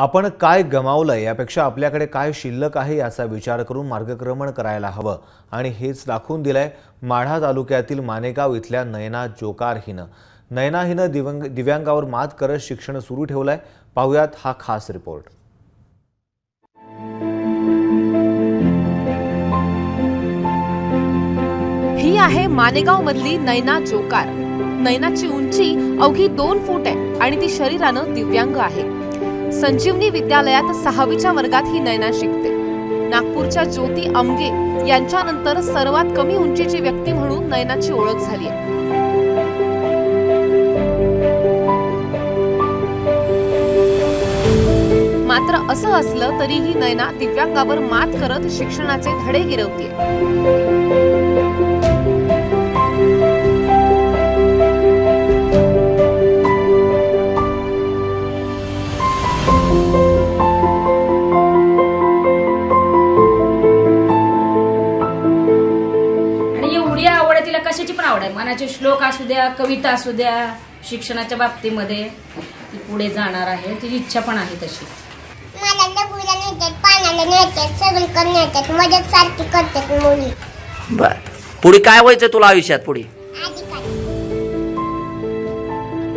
आपण काय गमावलं यापेक्षा आपल्याकडे काय शिल्लक आहे याचा विचार करून मार्गक्रमण करायला हवं. आणि हेच दाखवून दिलंय माढा तालुक्यातील मानेगाव इथल्या नयना जोकार हिनं. नयना हिनं दिव्यांग दिव्यांगावर मात करत शिक्षण सुरू ठेवलंय. पाहुयात हा खास रिपोर्ट. ही आहे मानेगाव मधली नैना जोकार. नैनाची उंची अवघी दोन फूट आहे आणि ती शरीरानं दिव्यांग आहे. संजीवनी विद्यालयात सहावीच्या वर्गात ही नैना शिकते. नागपूरच्या ज्योती अमगे यांच्यानंतर सर्वात कमी उंचीची व्यक्ती म्हणून नैनाची ओळख झाली आहे. मात्र असं असलं तरीही नैना दिव्यांगावर मात करत शिक्षणाचे धडे गिरवते श्लोक असू द्या कविता असू द्या शिक्षणाच्या बाबतीमध्ये ती पुढे जाणार आहे. तिची इच्छा पण आहे तशी. मला डबुला नेतात पाण्याला नेतात सगळीकडे नेतात मदत सारखी करतात मुली. बर. पुढे काय व्हायचं तुला आयुष्यात पुढे? आधी काय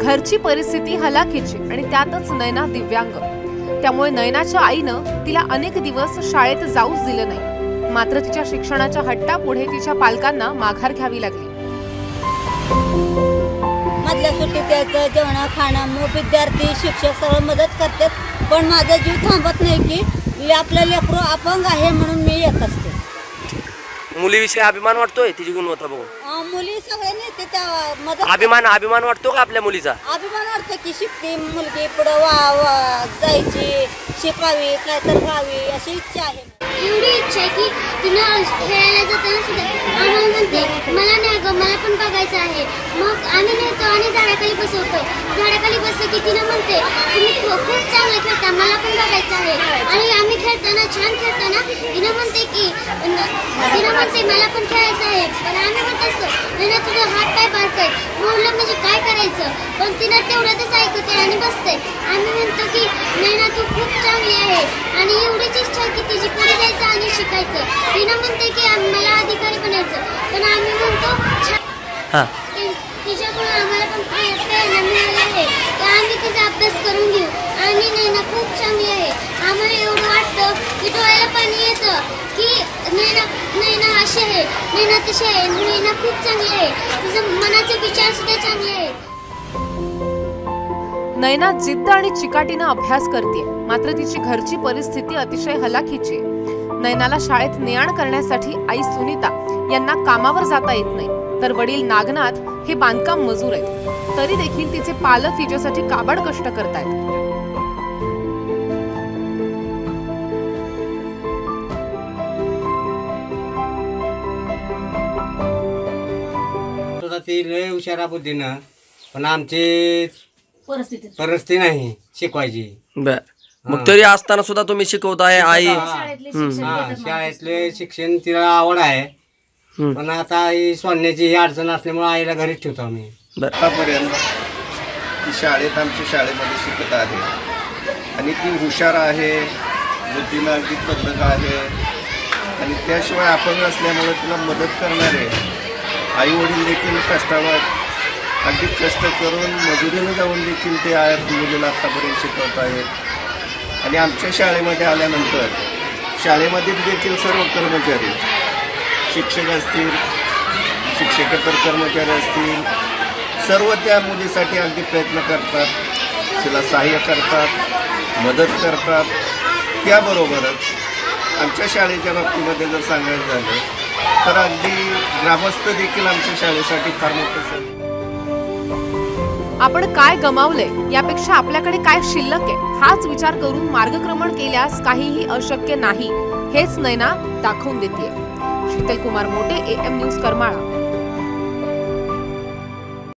घरची परिस्थिती हलाखीची आणि त्यातच नैना दिव्यांग. त्यामुळे नैनाच्या आईनं तिला अनेक दिवस शाळेत जाऊच दिलं नाही. मात्र तिच्या शिक्षणाच्या हट्टापुढे तिच्या पालकांना माघार घ्यावी लागली. मधल्या सुट्टीत यायचं जेवण खाणं मग विद्यार्थी शिक्षक सर्व मदत करतात. पण माझा जीव थांबत नाही की ले- आपलं लेकरू अपंग आहे म्हणून मी येत असते. मुलीविषयी अभिमान वाटतोय तिची गुणवत्ता बघून? मुली सगळे नेते त्या मदत अभिमान अभिमान वाटतो का आपल्या मुलीचा? अभिमान वाटतो की शिकते मुलगी पुढं वा वा जायची शिकावी काय तर व्हावी अशी इच्छा आहे. एवढी इच्छा आहे की तिनं खेळायला जाताना सुद्धा आम्हाला म्हणते मला नाही अगं मला पण बघायचं आहे. मग आम्ही नेतो आणि झाडाखाली बसवतो. झाडाखाली बसलं की तिनं म्हणते तुम्ही खूप चांगलं खेळता मला पण बघायचं आहे. आणि आम्ही खेळताना छान खेळताना तिनं म्हणते की तिनं म्हणते मला पण खेळायचं आहे. पण आम्ही म्हणत असतो नाही तुझा हात पाय पाडतोय मोडलं म्हणजे काय करायचं? पण तिनं तेवढ्यातच ऐकते आणि बसते. आम्ही म्हणतो की नाही ना तू खूप चांगली आहे. आणि एवढीच इच्छा आहे की तिची पुढे जायचं आणि शिकायचं. तिनं म्हणते की मला अधिकारी बनायचं. पण आम्ही म्हणतो हा. तिच्याकडून आम्हाला पण प्रे- प्रेरणा मिळाली आहे. की आम्ही तिचा अभ्यास करून घेऊ. आणि नैना खूप चांगली आहे. आम्हाला एवढं वाटतं की डोळ्याला पाणी येतं की नैना नैना अशी आहे. नैना तशी आहे. नैना खूप चांगली आहे. तिचं मनाचे विचार सुद्धा चांगले आहेत नयना जिद्द आणि चिकाटीनं अभ्यास करते मात्र तिची घरची परिस्थिती अतिशय हलाखीची आहे. नैनाला शाळेत नेआण करण्यासाठी आई सुनीता यांना कामावर जाता येत नाही. तर वडील नागनाथ हे बांधकाम मजूर आहेत. तरी देखील तिचे पालक तिच्यासाठी काबड कष्ट करतायत. ती लय हुशारा बुद्धीनं पण आमचे परिस्थिती. परिस्थिती नाही शिकवायची. बर. मग तरी असताना सुद्धा तुम्ही शिकवताय आई. शाळेतले शिक्षण हा घेतात शाळेतले शिक्षण तिला आवड आहे. हम्म. पण आता ही सोडण्याची ही अडचण असल्यामुळे आईला घरीच ठेवतो आम्ही. बर. आतापर्यंत ती शाळेत आमच्या शाळेमध्ये शिकत आहे. आणि ती हुशार आहे बुद्धीला अगदी पद्धत आहे. आणि त्याशिवाय अपंग असल्यामुळे तिला मदत करणारे आई वडील देखील कष्टावर अगदी कष्ट करून मजुरीनं जाऊन देखील ते आयात मुलीला आत्तापर्यंत शिकवत आहेत. आणि आमच्या शाळेमध्ये आल्यानंतर शाळेमध्ये देखील सर्व कर्मचारी शिक्षक असतील शिक्षकेतर कर्मचारी असतील सर्व त्या मुलीसाठी अगदी प्रयत्न करतात. तिला सहाय्य करतात मदत करतात. त्याबरोबरच आमच्या शाळेच्या बाबतीमध्ये जर सांगायचं झालं तर अगदी ग्रामस्थ देखील आमच्या शाळेसाठी फार मोठं आपण काय गमावले यापेक्षा आपल्याकडे काय शिल्लक आहे हाच विचार करून मार्गक्रमण केल्यास काहीही अशक्य नाही हेच नैना दाखवून देते शीतल कुमार मोटे एएम न्यूज करमाळा.